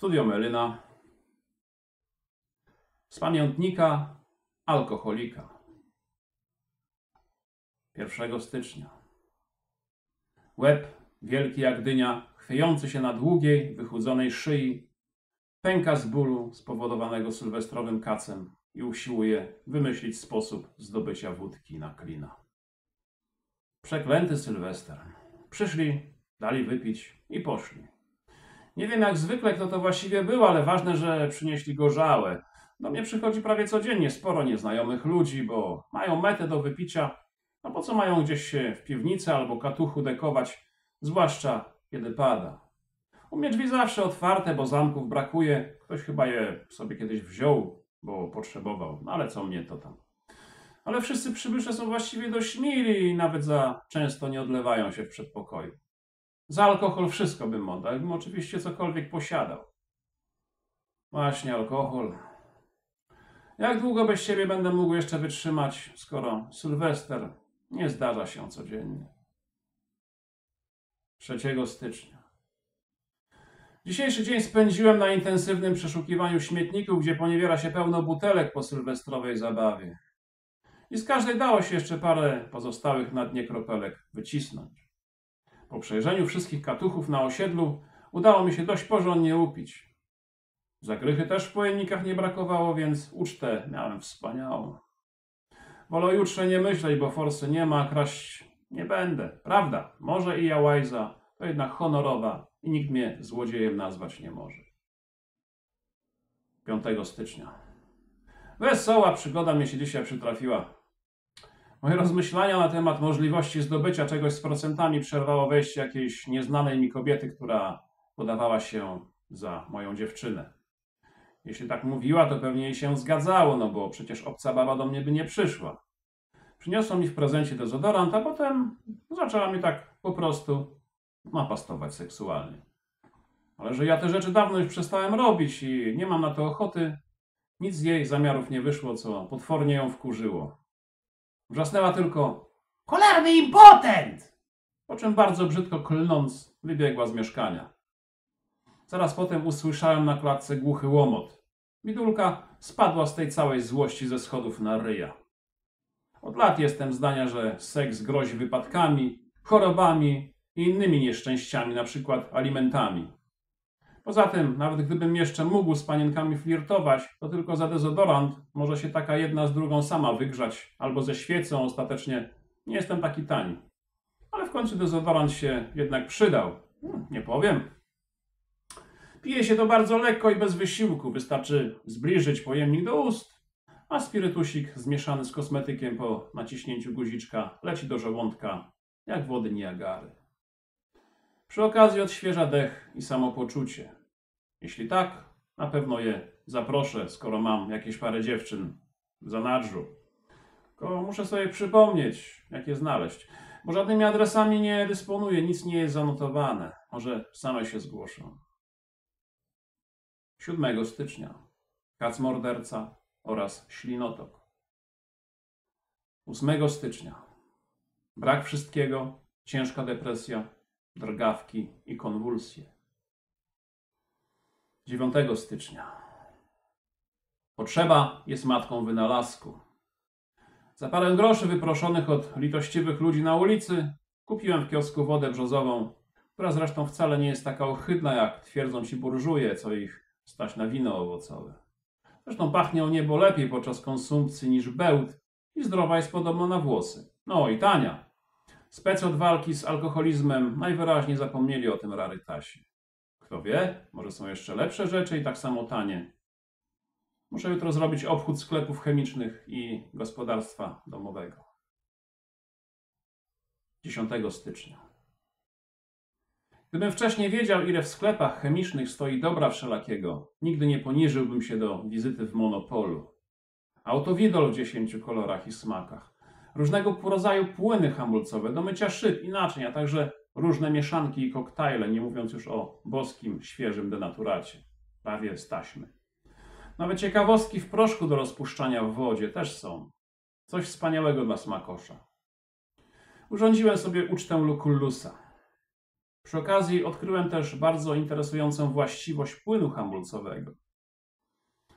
Studio Melyna. Z pamiętnika alkoholika. 1 stycznia. Łeb wielki jak dynia, chwiejący się na długiej, wychudzonej szyi, pęka z bólu spowodowanego sylwestrowym kacem i usiłuje wymyślić sposób zdobycia wódki na klina. Przeklęty Sylwester. Przyszli, dali wypić i poszli. Nie wiem jak zwykle kto to właściwie był, ale ważne, że przynieśli gorzałe. Do mnie przychodzi prawie codziennie sporo nieznajomych ludzi, bo mają metę do wypicia, no po co mają gdzieś się w piwnicy albo katuchu dekować, zwłaszcza kiedy pada. U mnie drzwi zawsze otwarte, bo zamków brakuje. Ktoś chyba je sobie kiedyś wziął, bo potrzebował, no ale co mnie to tam. Ale wszyscy przybysze są właściwie dość mili i nawet za często nie odlewają się w przedpokoju. Za alkohol wszystko bym oddał, jakbym oczywiście cokolwiek posiadał. Właśnie alkohol. Jak długo bez ciebie będę mógł jeszcze wytrzymać, skoro Sylwester nie zdarza się codziennie? 3 stycznia. Dzisiejszy dzień spędziłem na intensywnym przeszukiwaniu śmietników, gdzie poniewiera się pełno butelek po sylwestrowej zabawie. I z każdej dało się jeszcze parę pozostałych na dnie kropelek wycisnąć. Po przejrzeniu wszystkich katuchów na osiedlu udało mi się dość porządnie upić. Zagrychy też w pojemnikach nie brakowało, więc ucztę miałem wspaniałą. Wolę jutrze nie myśleć, bo forsy nie ma, kraść nie będę. Prawda, może i ja łajza, to jednak honorowa i nikt mnie złodziejem nazwać nie może. 5 stycznia. Wesoła przygoda mi się dzisiaj przytrafiła. Moje rozmyślania na temat możliwości zdobycia czegoś z procentami przerwało wejście jakiejś nieznanej mi kobiety, która podawała się za moją dziewczynę. Jeśli tak mówiła, to pewnie jej się zgadzało, no bo przecież obca baba do mnie by nie przyszła. Przyniosła mi w prezencie dezodorant, a potem zaczęła mi tak po prostu napastować seksualnie. Ale że ja te rzeczy dawno już przestałem robić i nie mam na to ochoty, nic z jej zamiarów nie wyszło, co potwornie ją wkurzyło. Wrzasnęła tylko cholerny impotent! Po czym bardzo brzydko klnąc wybiegła z mieszkania. Zaraz potem usłyszałem na klatce głuchy łomot. Bidulka spadła z tej całej złości ze schodów na ryja. Od lat jestem zdania, że seks grozi wypadkami, chorobami i innymi nieszczęściami, na przykład alimentami. Poza tym, nawet gdybym jeszcze mógł z panienkami flirtować, to tylko za dezodorant może się taka jedna z drugą sama wygrzać, albo ze świecą ostatecznie nie jestem taki tani. Ale w końcu dezodorant się jednak przydał. Hmm, nie powiem. Pije się to bardzo lekko i bez wysiłku. Wystarczy zbliżyć pojemnik do ust, a spirytusik zmieszany z kosmetykiem po naciśnięciu guziczka leci do żołądka jak wody Niagary. Przy okazji odświeża dech i samopoczucie. Jeśli tak, na pewno je zaproszę, skoro mam jakieś parę dziewczyn w zanadrzu. Tylko muszę sobie przypomnieć, jak je znaleźć. Bo żadnymi adresami nie dysponuję, nic nie jest zanotowane. Może same się zgłoszą. 7 stycznia. Kac morderca oraz ślinotok. 8 stycznia. Brak wszystkiego, ciężka depresja, drgawki i konwulsje. 9 stycznia. Potrzeba jest matką wynalazku. Za parę groszy wyproszonych od litościwych ludzi na ulicy kupiłem w kiosku wodę brzozową, która zresztą wcale nie jest taka ohydna, jak twierdzą ci burżuje, co ich stać na wino owocowe. Zresztą pachnie o niebo lepiej podczas konsumpcji niż bełt i zdrowa jest podobno na włosy. No i tania. Spec od walki z alkoholizmem najwyraźniej zapomnieli o tym rarytasie. Kto wie, może są jeszcze lepsze rzeczy i tak samo tanie. Muszę jutro zrobić obchód sklepów chemicznych i gospodarstwa domowego. 10 stycznia. Gdybym wcześniej wiedział, ile w sklepach chemicznych stoi dobra wszelakiego, nigdy nie poniżyłbym się do wizyty w monopolu. Autowidol w dziesięciu kolorach i smakach. Różnego rodzaju płyny hamulcowe do mycia szyb i naczyń, a także różne mieszanki i koktajle, nie mówiąc już o boskim, świeżym denaturacie. Prawie z taśmy. Nawet ciekawostki w proszku do rozpuszczania w wodzie też są. Coś wspaniałego dla smakosza. Urządziłem sobie ucztę Lucullusa. Przy okazji odkryłem też bardzo interesującą właściwość płynu hamulcowego.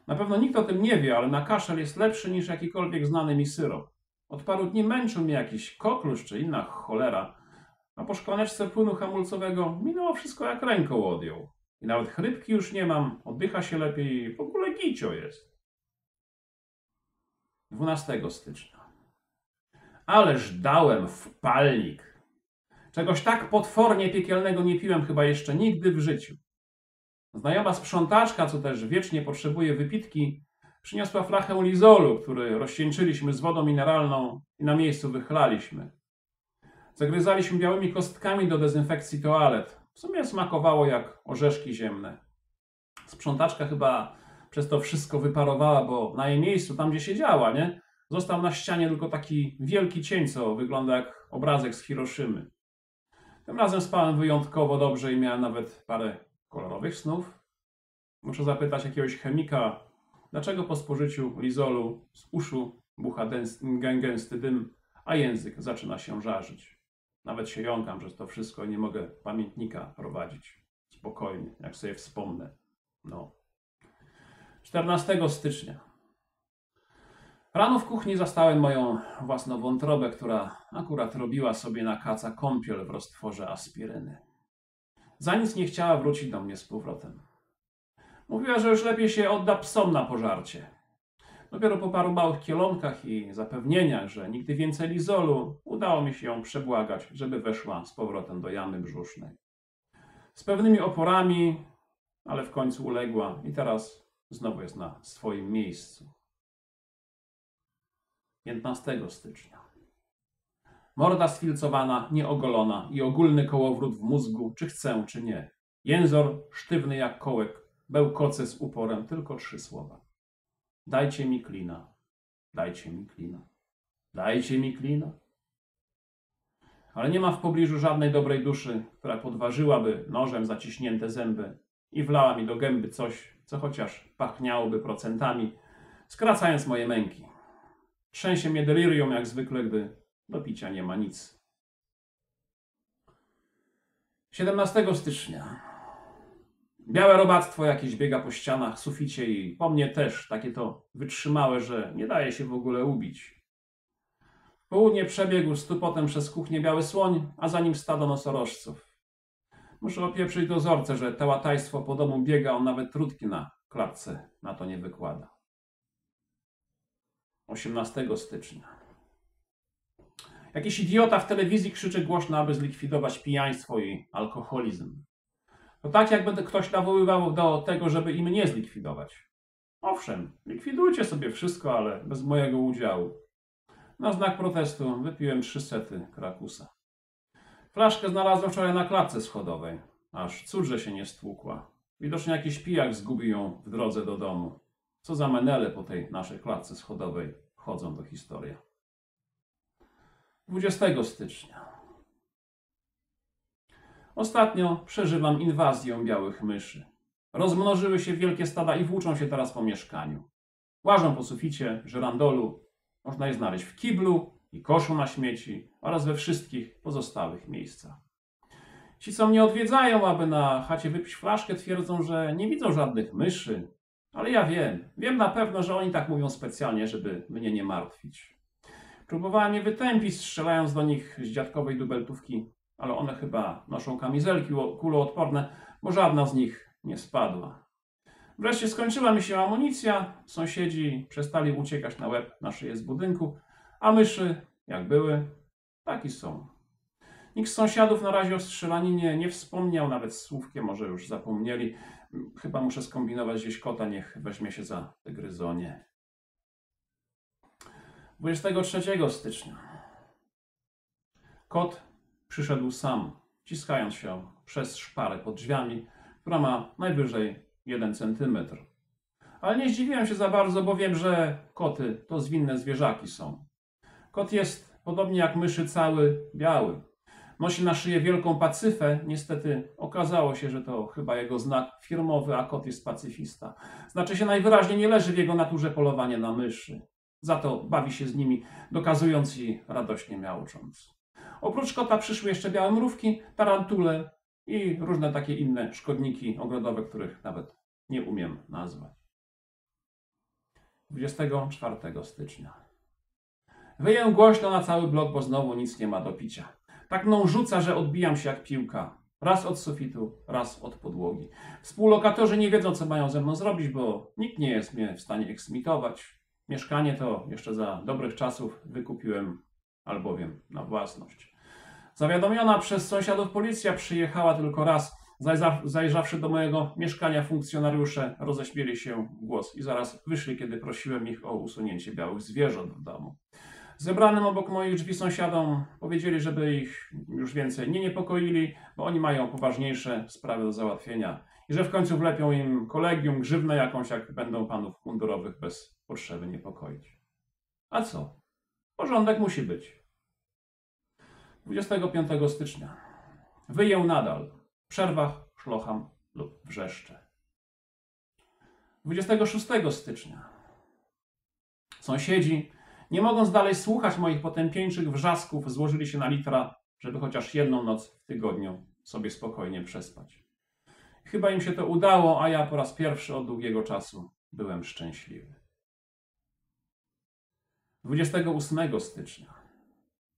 Na pewno nikt o tym nie wie, ale na kaszel jest lepszy niż jakikolwiek znany mi syrop. Od paru dni męczył mnie jakiś koklusz czy inna cholera, a po szklaneczce płynu hamulcowego minęło wszystko jak ręką odjął. I nawet chrypki już nie mam, oddycha się lepiej w ogóle gicio jest. 12 stycznia. Ależ dałem w palnik. Czegoś tak potwornie piekielnego nie piłem chyba jeszcze nigdy w życiu. Znajoma sprzątaczka, co też wiecznie potrzebuje wypitki, przyniosła flachę lizolu, który rozcieńczyliśmy z wodą mineralną i na miejscu wychlaliśmy. Zagryzaliśmy białymi kostkami do dezynfekcji toalet. W sumie smakowało jak orzeszki ziemne. Sprzątaczka chyba przez to wszystko wyparowała, bo na jej miejscu, tam gdzie siedziała, nie? Został na ścianie tylko taki wielki cień, co wygląda jak obrazek z Hiroszymy. Tym razem spałem wyjątkowo dobrze i miałem nawet parę kolorowych snów. Muszę zapytać jakiegoś chemika, dlaczego po spożyciu lizolu z uszu bucha gęsty dym, a język zaczyna się żarzyć. Nawet się jąkam przez to wszystko nie mogę pamiętnika prowadzić. Spokojnie, jak sobie wspomnę. No. 14 stycznia. Rano w kuchni zastałem moją własną wątrobę, która akurat robiła sobie na kaca kąpiel w roztworze aspiryny. Za nic nie chciała wrócić do mnie z powrotem. Mówiła, że już lepiej się odda psom na pożarcie. Dopiero po paru małych kielonkach i zapewnieniach, że nigdy więcej lizolu, udało mi się ją przebłagać, żeby weszła z powrotem do jamy brzusznej. Z pewnymi oporami, ale w końcu uległa i teraz znowu jest na swoim miejscu. 15 stycznia. Morda sfilcowana, nieogolona i ogólny kołowrót w mózgu, czy chcę, czy nie. Jęzor sztywny jak kołek, bełkoce z uporem, tylko trzy słowa. Dajcie mi klina, dajcie mi klina, dajcie mi klina. Ale nie ma w pobliżu żadnej dobrej duszy, która podważyłaby nożem zaciśnięte zęby i wlała mi do gęby coś, co chociaż pachniałoby procentami, skracając moje męki. Trzęsie mnie delirium jak zwykle, gdy do picia nie ma nic. 17 stycznia. Białe robactwo jakieś biega po ścianach, suficie i po mnie też takie to wytrzymałe, że nie daje się w ogóle ubić. Południe przebiegł z tupotem przez kuchnię biały słoń, a za nim stado nosorożców. Muszę opieprzyć dozorcę, że te łatajstwo po domu biega, on nawet trutki na klatce na to nie wykłada. 18 stycznia. Jakiś idiota w telewizji krzyczy głośno, aby zlikwidować pijaństwo i alkoholizm. To tak, jakby ktoś nawoływał do tego, żeby im nie zlikwidować. Owszem, likwidujcie sobie wszystko, ale bez mojego udziału. Na znak protestu wypiłem trzy sety krakusa. Flaszkę znalazłem wczoraj na klatce schodowej. Aż cud, że się nie stłukła. Widocznie jakiś pijak zgubił ją w drodze do domu. Co za menele po tej naszej klatce schodowej chodzą do historii. 20 stycznia. Ostatnio przeżywam inwazję białych myszy. Rozmnożyły się wielkie stada i włóczą się teraz po mieszkaniu. Łażą po suficie, żerandolu. Można je znaleźć w kiblu i koszu na śmieci oraz we wszystkich pozostałych miejscach. Ci, co mnie odwiedzają, aby na chacie wypić flaszkę, twierdzą, że nie widzą żadnych myszy. Ale ja wiem, wiem na pewno, że oni tak mówią specjalnie, żeby mnie nie martwić. Próbowałem je wytępić, strzelając do nich z dziadkowej dubeltówki, ale one chyba noszą kamizelki kuloodporne, bo żadna z nich nie spadła. Wreszcie skończyła mi się amunicja, sąsiedzi przestali uciekać na łeb na szyję z budynku, a myszy, jak były, taki są. Nikt z sąsiadów na razie o strzelaninie nie wspomniał, nawet słówkiem może już zapomnieli. Chyba muszę skombinować gdzieś kota, niech weźmie się za gryzonie. 23 stycznia. Kot przyszedł sam, wciskając się przez szparę pod drzwiami, która ma najwyżej 1 cm. Ale nie zdziwiłem się za bardzo, bo wiem, że koty to zwinne zwierzaki są. Kot jest, podobnie jak myszy, cały biały. Nosi na szyję wielką pacyfę. Niestety okazało się, że to chyba jego znak firmowy, a kot jest pacyfista. Znaczy się najwyraźniej nie leży w jego naturze polowanie na myszy. Za to bawi się z nimi, dokazując i radośnie miaucząc. Oprócz kota przyszły jeszcze białe mrówki, tarantule i różne takie inne szkodniki ogrodowe, których nawet nie umiem nazwać. 24 stycznia. Wyję głośno na cały blok, bo znowu nic nie ma do picia. Tak mną rzuca, że odbijam się jak piłka. Raz od sufitu, raz od podłogi. Współlokatorzy nie wiedzą, co mają ze mną zrobić, bo nikt nie jest mnie w stanie eksmitować. Mieszkanie to jeszcze za dobrych czasów wykupiłem albowiem na własność. Zawiadomiona przez sąsiadów policja przyjechała tylko raz. Zajrzawszy do mojego mieszkania, funkcjonariusze roześmieli się w głos i zaraz wyszli, kiedy prosiłem ich o usunięcie białych zwierząt w domu. Zebranym obok moich drzwi sąsiadom powiedzieli, żeby ich już więcej nie niepokoili, bo oni mają poważniejsze sprawy do załatwienia i że w końcu wlepią im kolegium, grzywnę jakąś, jak będą panów mundurowych bez potrzeby niepokoić. A co? Porządek musi być. 25 stycznia. Wyję nadal. W przerwach szlocham lub wrzeszczę. 26 stycznia. Sąsiedzi, nie mogąc dalej słuchać moich potępieńczych wrzasków, złożyli się na litra, żeby chociaż jedną noc w tygodniu sobie spokojnie przespać. Chyba im się to udało, a ja po raz pierwszy od długiego czasu byłem szczęśliwy. 28 stycznia.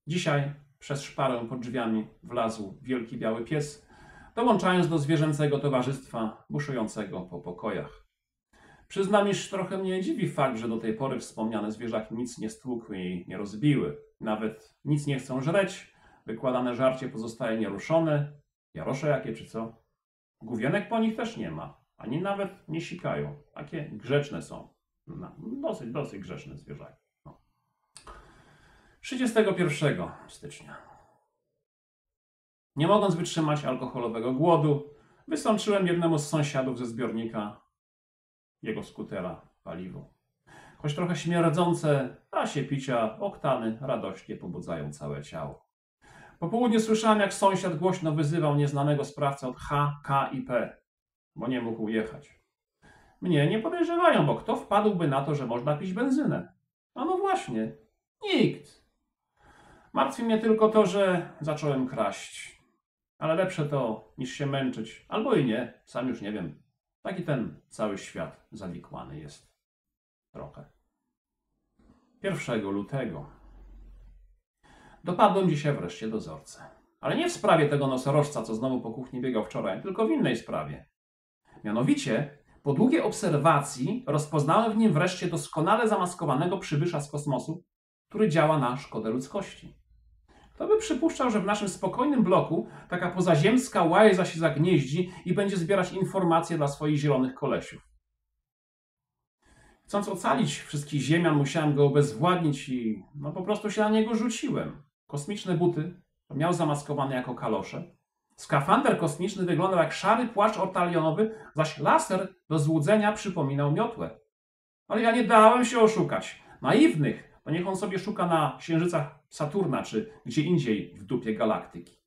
Dzisiaj przez szparę pod drzwiami wlazł wielki biały pies, dołączając do zwierzęcego towarzystwa buszującego po pokojach. Przyznam, iż trochę mnie dziwi fakt, że do tej pory wspomniane zwierzaki nic nie stłukły i nie rozbiły. Nawet nic nie chcą żreć, wykładane żarcie pozostaje nieruszone. Jarosze jakie czy co? Główienek po nich też nie ma, ani nawet nie sikają. Takie grzeczne są. No, dosyć, dosyć grzeczne zwierzaki. No. 31 stycznia. Nie mogąc wytrzymać alkoholowego głodu, wysączyłem jednemu z sąsiadów ze zbiornika jego skutera paliwo. Choć trochę śmierdzące, a się picia, oktany radośnie pobudzają całe ciało. Po południu słyszałem, jak sąsiad głośno wyzywał nieznanego sprawcę od H, K i P, bo nie mógł jechać. Mnie nie podejrzewają, bo kto wpadłby na to, że można pić benzynę? A no właśnie, nikt. Martwi mnie tylko to, że zacząłem kraść. Ale lepsze to niż się męczyć, albo i nie, sam już nie wiem. Taki ten cały świat zawikłany jest. Trochę. 1 lutego. Dopadłem dzisiaj wreszcie dozorcę. Ale nie w sprawie tego nosorożca, co znowu po kuchni biegał wczoraj, tylko w innej sprawie. Mianowicie, po długiej obserwacji rozpoznałem w nim wreszcie doskonale zamaskowanego przybysza z kosmosu, który działa na szkodę ludzkości. Kto by przypuszczał, że w naszym spokojnym bloku taka pozaziemska łajza się zagnieździ i będzie zbierać informacje dla swoich zielonych kolesiów. Chcąc ocalić wszystkich ziemian, musiałem go obezwładnić i no po prostu się na niego rzuciłem. Kosmiczne buty to miał zamaskowane jako kalosze. Skafander kosmiczny wyglądał jak szary płaszcz ortalionowy, zaś laser do złudzenia przypominał miotłę. Ale ja nie dałem się oszukać. Naiwnych to niech on sobie szuka na księżycach Saturna czy gdzie indziej w dupie galaktyki.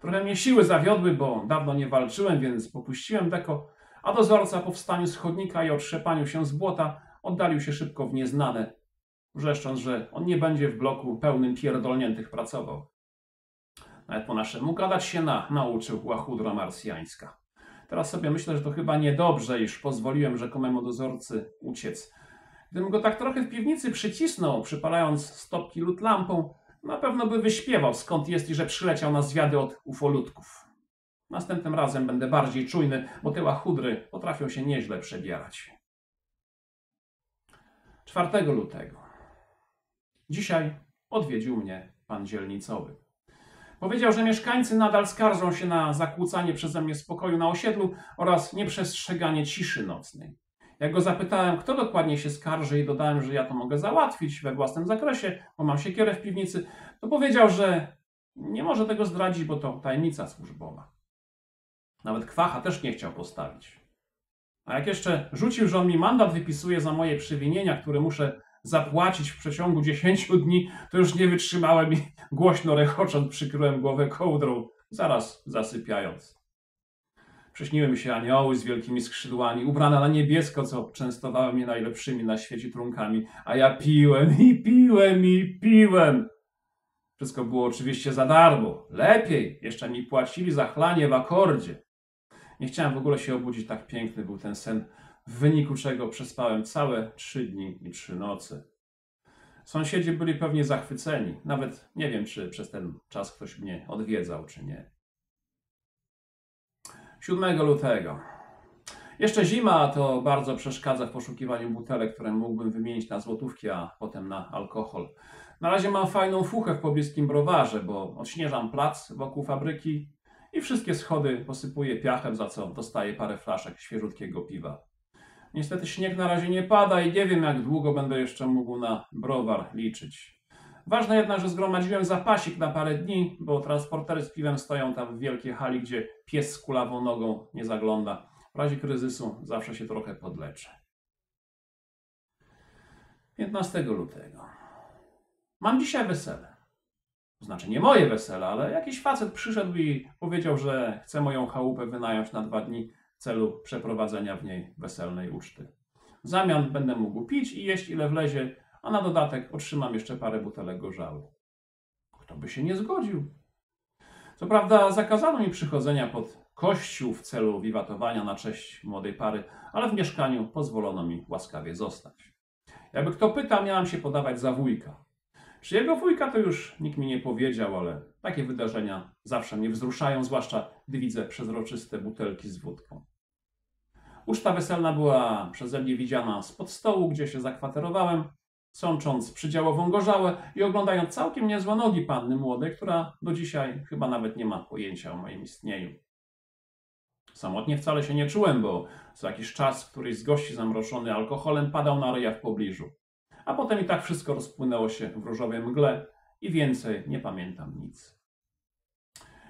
Trochę mnie siły zawiodły, bo dawno nie walczyłem, więc popuściłem deko, a dozorca po wstaniu z chodnika i otrzepaniu się z błota oddalił się szybko w nieznane, wrzeszcząc, że on nie będzie w bloku pełnym pierdolniętych pracował. Nawet po naszemu gadać się na, nauczył łachudra marsjańska. Teraz sobie myślę, że to chyba niedobrze, iż pozwoliłem rzekomemu dozorcy uciec. Gdybym go tak trochę w piwnicy przycisnął, przypalając stopki lód lampą, na pewno by wyśpiewał skąd jest i że przyleciał na zwiady od ufolutków. Następnym razem będę bardziej czujny, bo te łachudry potrafią się nieźle przebierać. 4 lutego. Dzisiaj odwiedził mnie pan dzielnicowy. Powiedział, że mieszkańcy nadal skarżą się na zakłócanie przeze mnie spokoju na osiedlu oraz nieprzestrzeganie ciszy nocnej. Jak go zapytałem, kto dokładnie się skarży i dodałem, że ja to mogę załatwić we własnym zakresie, bo mam siekierę w piwnicy, to powiedział, że nie może tego zdradzić, bo to tajemnica służbowa. Nawet kwacha też nie chciał postawić. A jak jeszcze rzucił, że on mi mandat wypisuje za moje przewinienia, które muszę zapłacić w przeciągu 10 dni, to już nie wytrzymałem i głośno rechocząc przykryłem głowę kołdrą, zaraz zasypiając. Przyśniły mi się anioły z wielkimi skrzydłami, ubrane na niebiesko, co częstowały mnie najlepszymi na świecie trunkami, a ja piłem i piłem i piłem. Wszystko było oczywiście za darmo. Lepiej, jeszcze mi płacili za chlanie w akordzie. Nie chciałem w ogóle się obudzić, tak piękny był ten sen, w wyniku czego przespałem całe trzy dni i trzy noce. Sąsiedzi byli pewnie zachwyceni. Nawet nie wiem, czy przez ten czas ktoś mnie odwiedzał, czy nie. 7 lutego. Jeszcze zima, to bardzo przeszkadza w poszukiwaniu butelek, które mógłbym wymienić na złotówki, a potem na alkohol. Na razie mam fajną fuchę w pobliskim browarze, bo odśnieżam plac wokół fabryki i wszystkie schody posypuję piachem, za co dostaję parę flaszek świeżutkiego piwa. Niestety śnieg na razie nie pada i nie wiem, jak długo będę jeszcze mógł na browar liczyć. Ważne jednak, że zgromadziłem zapasik na parę dni, bo transportery z piwem stoją tam w wielkiej hali, gdzie pies z kulawą nogą nie zagląda. W razie kryzysu zawsze się trochę podleczę. 15 lutego. Mam dzisiaj wesele. Znaczy nie moje wesele, ale jakiś facet przyszedł i powiedział, że chce moją chałupę wynająć na dwa dni w celu przeprowadzenia w niej weselnej uczty. W zamian będę mógł pić i jeść ile wlezie, a na dodatek otrzymam jeszcze parę butelek gorzały. Kto by się nie zgodził? Co prawda zakazano mi przychodzenia pod kościół w celu wiwatowania na cześć młodej pary, ale w mieszkaniu pozwolono mi łaskawie zostać. Jakby kto pyta, miałam się podawać za wujka. Czy jego wujka to już nikt mi nie powiedział, ale takie wydarzenia zawsze mnie wzruszają, zwłaszcza gdy widzę przezroczyste butelki z wódką. Uczta weselna była przeze mnie widziana spod stołu, gdzie się zakwaterowałem, sącząc przydziałową gorzałę i oglądając całkiem niezłe nogi panny młodej, która do dzisiaj chyba nawet nie ma pojęcia o moim istnieniu. Samotnie wcale się nie czułem, bo co jakiś czas któryś z gości zamroczony alkoholem padał na ryja w pobliżu. A potem i tak wszystko rozpłynęło się w różowej mgle i więcej nie pamiętam nic.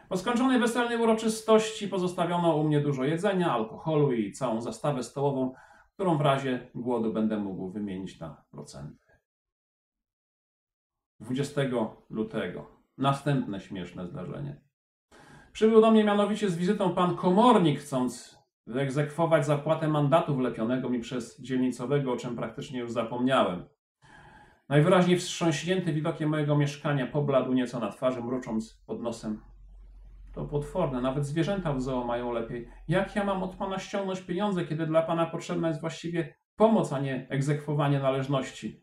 Po skończonej weselnej uroczystości pozostawiono u mnie dużo jedzenia, alkoholu i całą zastawę stołową, którą w razie głodu będę mógł wymienić na procenty. 20 lutego. Następne śmieszne zdarzenie. Przybył do mnie mianowicie z wizytą pan komornik, chcąc wyegzekwować zapłatę mandatu wlepionego mi przez dzielnicowego, o czym praktycznie już zapomniałem. Najwyraźniej wstrząśnięty widokiem mojego mieszkania pobladł nieco na twarzy, mrucząc pod nosem. To potworne, nawet zwierzęta w zoo mają lepiej. Jak ja mam od pana ściągnąć pieniądze, kiedy dla pana potrzebna jest właściwie pomoc, a nie egzekwowanie należności?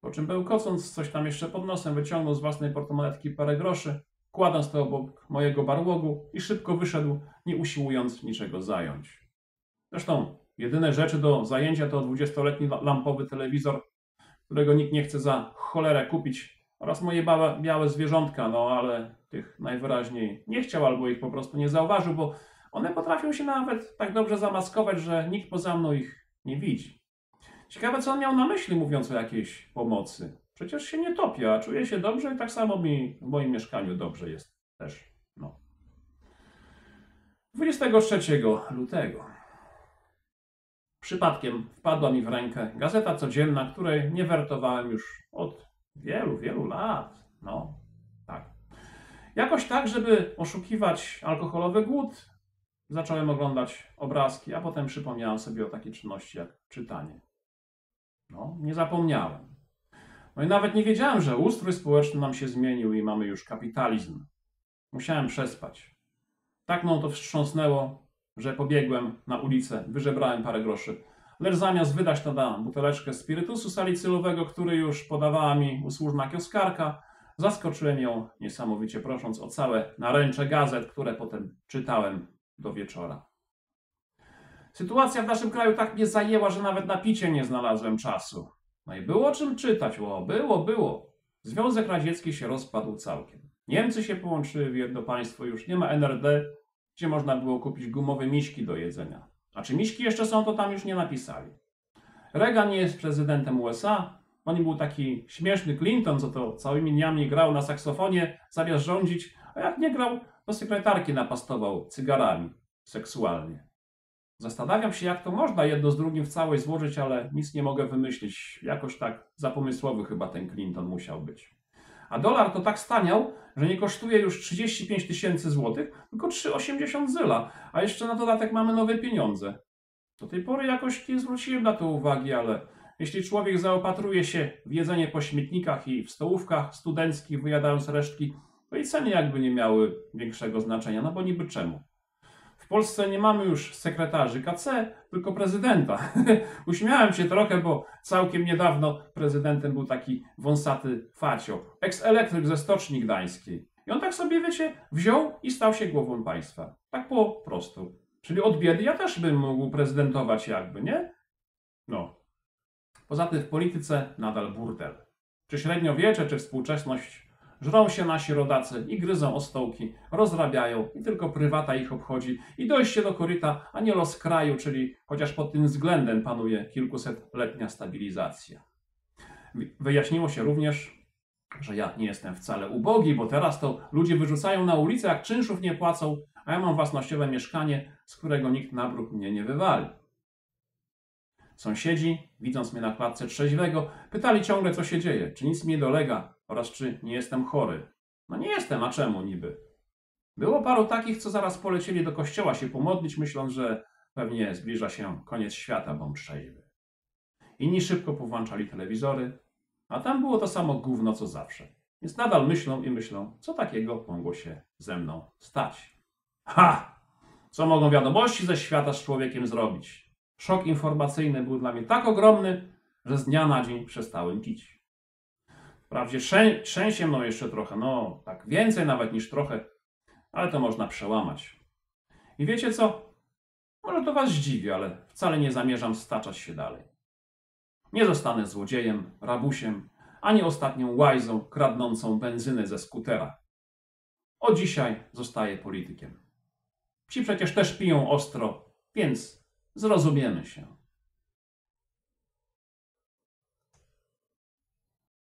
Po czym bełkocąc coś tam jeszcze pod nosem, wyciągnął z własnej portmonetki parę groszy, kładąc to obok mojego barłogu i szybko wyszedł, nie usiłując niczego zająć. Zresztą jedyne rzeczy do zajęcia to dwudziestoletni lampowy telewizor, którego nikt nie chce za cholerę kupić, oraz moje białe, białe zwierzątka, no ale tych najwyraźniej nie chciał albo ich po prostu nie zauważył, bo one potrafią się nawet tak dobrze zamaskować, że nikt poza mną ich nie widzi. Ciekawe, co on miał na myśli, mówiąc o jakiejś pomocy. Przecież się nie topię, a czuję się dobrze i tak samo mi w moim mieszkaniu dobrze jest też. No. 23 lutego. Przypadkiem wpadła mi w rękę gazeta codzienna, której nie wertowałem już od wielu, wielu lat. No, tak. Jakoś tak, żeby oszukiwać alkoholowy głód, zacząłem oglądać obrazki, a potem przypomniałem sobie o takiej czynności jak czytanie. No, nie zapomniałem. No i nawet nie wiedziałem, że ustrój społeczny nam się zmienił i mamy już kapitalizm. Musiałem przespać. Tak mną to wstrząsnęło, że pobiegłem na ulicę, wyżebrałem parę groszy. Lecz zamiast wydać na buteleczkę spirytusu salicylowego, który już podawała mi usłużna kioskarka, zaskoczyłem ją niesamowicie prosząc o całe naręcze gazet, które potem czytałem do wieczora. Sytuacja w naszym kraju tak mnie zajęła, że nawet na picie nie znalazłem czasu. No i było o czym czytać, o, było, było. Związek Radziecki się rozpadł całkiem. Niemcy się połączyły w jedno państwo, już nie ma NRD, gdzie można było kupić gumowe miśki do jedzenia. A czy miśki jeszcze są, to tam już nie napisali. Reagan nie jest prezydentem USA. On był taki śmieszny Clinton, co to całymi dniami grał na saksofonie zamiast rządzić, a jak nie grał, to sekretarki napastował cygarami seksualnie. Zastanawiam się, jak to można jedno z drugim w całość złożyć, ale nic nie mogę wymyślić. Jakoś tak zapomysłowy chyba ten Clinton musiał być. A dolar to tak staniał, że nie kosztuje już 35 tysięcy złotych, tylko 3,80 zyla, a jeszcze na dodatek mamy nowe pieniądze. Do tej pory jakoś nie zwróciłem na to uwagi, ale Jeśli człowiek zaopatruje się w jedzenie po śmietnikach i w stołówkach studenckich, wyjadając resztki, to i ceny jakby nie miały większego znaczenia, no bo niby czemu? W Polsce nie mamy już sekretarzy KC, tylko prezydenta. Uśmiałem się trochę, bo całkiem niedawno prezydentem był taki wąsaty Facio, eks-elektryk ze Stoczni Gdańskiej. I on tak sobie, wiecie, wziął i stał się głową państwa. Tak po prostu. Czyli od biedy ja też bym mógł prezydentować jakby, nie? No. Poza tym w polityce nadal burdel. Czy średniowiecze, czy współczesność żrą się nasi rodacy i gryzą o stołki, rozrabiają i tylko prywata ich obchodzi i dojście do koryta, a nie los kraju, czyli chociaż pod tym względem panuje kilkusetletnia stabilizacja. Wy- Wyjaśniło się również, że ja nie jestem wcale ubogi, bo teraz to ludzie wyrzucają na ulicę, jak czynszów nie płacą, a ja mam własnościowe mieszkanie, z którego nikt na bruk mnie nie wywali. Sąsiedzi, widząc mnie na klatce trzeźwego, pytali ciągle, co się dzieje, czy nic mi dolega oraz czy nie jestem chory. No nie jestem, a czemu niby? Było paru takich, co zaraz polecieli do kościoła się pomodlić, myśląc, że pewnie zbliża się koniec świata, bo trzeźwy. Inni szybko powłączali telewizory, a tam było to samo gówno, co zawsze. Więc nadal myślą i myślą, co takiego mogło się ze mną stać. Ha! Co mogą wiadomości ze świata z człowiekiem zrobić? Szok informacyjny był dla mnie tak ogromny, że z dnia na dzień przestałem pić. Wprawdzie trzę, trzęsie mną jeszcze trochę, no tak więcej nawet niż trochę, ale to można przełamać. I wiecie co? Może to was zdziwi, ale wcale nie zamierzam staczać się dalej. Nie zostanę złodziejem, rabusiem, ani ostatnią łajzą kradnącą benzynę ze skutera. Od dzisiaj zostaję politykiem. Ci przecież też piją ostro, więc zrozumiemy się.